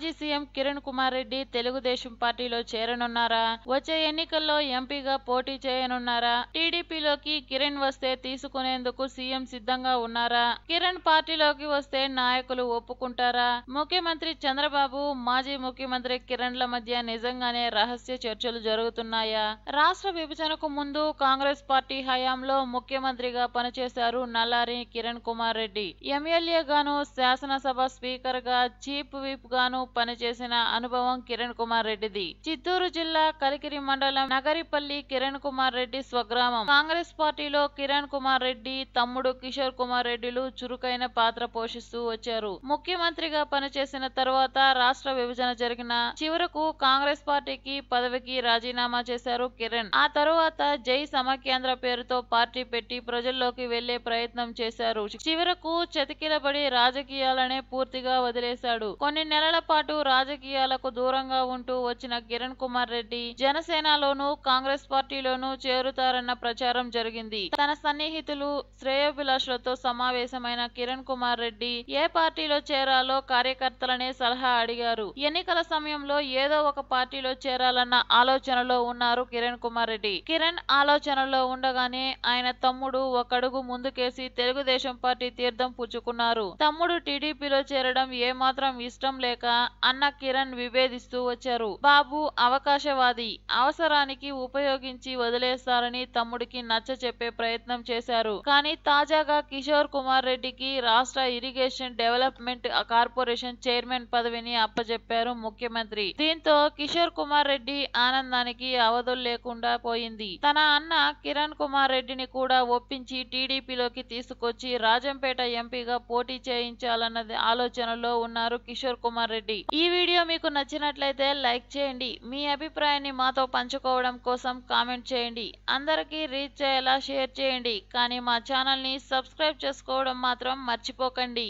మాజీ సీఎం కిరణ్ కుమార్ రెడ్డి తెలుగుదేశం పార్టీలో చేరనున్నారా? వచ్చే ఎన్నికల్లో ఎంపీగా పోటీ చేయనున్నారా? టీడీపీలోకి కిరణ్ వస్తే తీసుకునేందుకు సీఎం సిద్ధంగా ఉన్నారా? కిరణ్ పార్టీలోకి వస్తే నాయకులు ఒప్పుకుంటారా? ముఖ్యమంత్రి చంద్రబాబు మాజీ ముఖ్యమంత్రి కిరణ్ల మధ్య నిజంగానే రహస్య చర్చలు జరుగుతున్నాయా? రాష్ట్ర విభజనకు ముందు కాంగ్రెస్ పార్టీ హయాంలో ముఖ్యమంత్రిగా పనిచేశారు నల్లారి కిరణ్ కుమార్ రెడ్డి. ఎమ్మెల్యేగాను శాసనసభ స్పీకర్గా చీఫ్ విప్ గాను పనిచేసిన అనుభవం కిరణ్ కుమార్ రెడ్డిది. చిత్తూరు జిల్లా కలికిరి మండలం నగరిపల్లి కిరణ్ కుమార్ రెడ్డి స్వగ్రామం. కాంగ్రెస్ పార్టీలో కిరణ్ కుమార్ రెడ్డి తమ్ముడు కిషోర్ కుమార్ రెడ్డిలు చురుకైన పాత్ర పోషిస్తూ వచ్చారు. ముఖ్యమంత్రిగా పనిచేసిన తరువాత రాష్ట్ర విభజన జరిగిన చివరకు కాంగ్రెస్ పార్టీకి పదవికి రాజీనామా చేశారు కిరణ్. ఆ తరువాత జై సమాఖ్యాంధ్ర పేరుతో పార్టీ పెట్టి ప్రజల్లోకి వెళ్ళే ప్రయత్నం చేశారు. చివరకు చతికిలబడి రాజకీయాలనే పూర్తిగా వదిలేశాడు. కొన్ని నెలల పాటు రాజకీయాలకు దూరంగా ఉంటూ వచ్చిన కిరణ్ కుమార్ రెడ్డి జనసేనలోనూ కాంగ్రెస్ పార్టీలోనూ చేరుతారన్న ప్రచారం జరిగింది. తన సన్నిహితులు శ్రేయోభిలాషులతో సమావేశమైన కిరణ్ కుమార్ రెడ్డి ఏ పార్టీలో చేరాలో కార్యకర్తలనే సలహా అడిగారు. ఎన్నికల సమయంలో ఏదో ఒక పార్టీలో చేరాలన్న ఆలోచనలో ఉన్నారు కిరణ్ కుమార్ రెడ్డి. కిరణ్ ఆలోచనలో ఉండగానే ఆయన తమ్ముడు ఒకడుగు ముందుకేసి తెలుగుదేశం పార్టీ తీర్థం పుచ్చుకున్నారు. తమ్ముడు టీడీపీలో చేరడం ఏమాత్రం ఇష్టం లేక అన్న కిరణ్ విభేదిస్తూ వచ్చారు. బాబు అవకాశవాది. అవసరానికి ఉపయోగించి వదిలేస్తారని తమ్ముడికి నచ్చ చెప్పే ప్రయత్నం చేశారు. కానీ తాజాగా కిషోర్ కుమార్ రెడ్డికి రాష్ట్ర ఇరిగేషన్ డెవలప్మెంట్ కార్పొరేషన్ చైర్మన్ పదవిని అప్పజెప్పారు ముఖ్యమంత్రి. దీంతో కిషోర్ కుమార్ రెడ్డి ఆనందానికి అవధులు లేకుండా పోయింది. తన అన్న కిరణ్ కుమార్ రెడ్డిని కూడా ఒప్పించి టీడీపీలోకి తీసుకొచ్చి రాజంపేట ఎంపీగా పోటీ చేయించాలన్నది ఆలోచనలో ఉన్నారు కిషోర్ కుమార్ రెడ్డి. ఈ వీడియో మీకు నచ్చినట్లయితే లైక్ చేయండి. మీ అభిప్రాయాన్ని మాతో పంచుకోవడం కోసం కామెంట్ చేయండి. అందరికీ రీచ్ అయ్యేలా షేర్ చేయండి. కానీ మా ఛానల్ని సబ్స్క్రైబ్ చేసుకోవడం మాత్రం మర్చిపోకండి.